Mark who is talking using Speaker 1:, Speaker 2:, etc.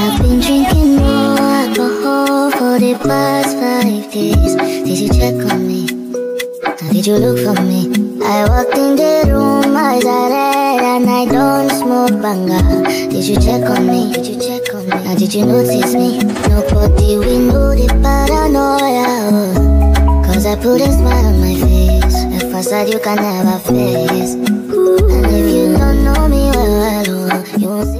Speaker 1: I've been drinking more alcohol for the past five days. Did you check on me? Did you look for me? I walked in the room, eyes are red, and I don't smoke banga. Did you check on me? Did you check on me? Now did you notice me? Nobody we know the paranoia. Cause I put a smile on my face, a facade you can never face. And if you don't know me well, well, you won't see.